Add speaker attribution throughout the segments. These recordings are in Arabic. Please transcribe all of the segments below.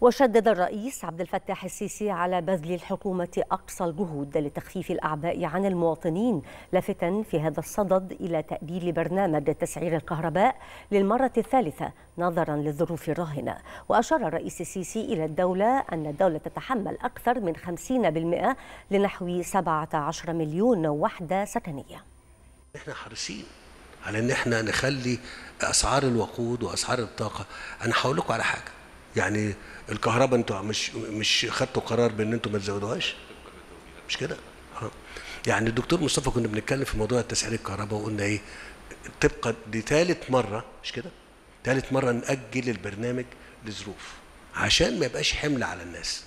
Speaker 1: وشدد الرئيس عبد الفتاح السيسي على بذل الحكومة أقصى الجهود لتخفيف الأعباء عن المواطنين لافتا في هذا الصدد إلى تأجيل برنامج تسعير الكهرباء للمرة الثالثة نظرا للظروف الراهنة. وأشار الرئيس السيسي إلى الدولة أن الدولة تتحمل أكثر من 50% لنحو 17 مليون وحدة سكنية.
Speaker 2: إحنا حريصين على إن إحنا نخلي أسعار الوقود وأسعار الطاقة. أنا هقول لكم على حاجة. يعني الكهرباء أنتوا مش مش خدتوا قرار بان أنتوا ما تزودوهاش؟ مش كده؟ آه يعني الدكتور مصطفى كنا بنتكلم في موضوع تسعير الكهرباء وقلنا إيه؟ تبقى دي ثالث مرة مش كده؟ ثالث مرة نأجل البرنامج لظروف عشان ما يبقاش حمل على الناس.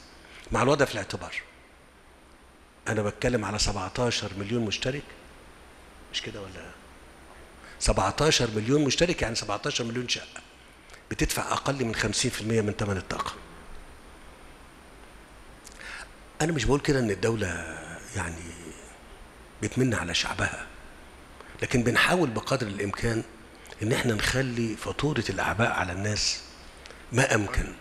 Speaker 2: مع الوضع في الاعتبار. أنا بتكلم على 17 مليون مشترك. مش كده ولا؟ 17 مليون مشترك يعني 17 مليون شقة. بتدفع أقل من 50% من ثمن الطاقة. أنا مش بقول كده إن الدولة يعني بتمن على شعبها لكن بنحاول بقدر الإمكان إن إحنا نخلي فاتورة الأعباء على الناس ما أمكن.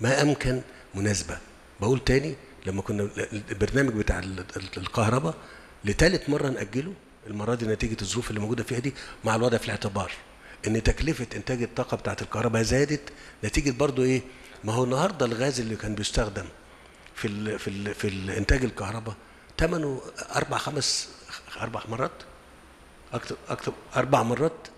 Speaker 2: ما أمكن مناسبة. بقول تاني لما كنا البرنامج بتاع الكهرباء لثالث مرة نأجله المرة دي نتيجة الظروف اللي موجودة فيها دي مع الوضع في الاعتبار. إن تكلفة إنتاج الطاقة بتاعة الكهرباء زادت نتيجة برضو إيه؟ ما هو النهارده الغاز اللي كان بيستخدم في ال في ال في الانتاج الكهرباء ثمنه أربع خمس أربع مرات؟ أكتر أكتر أربع مرات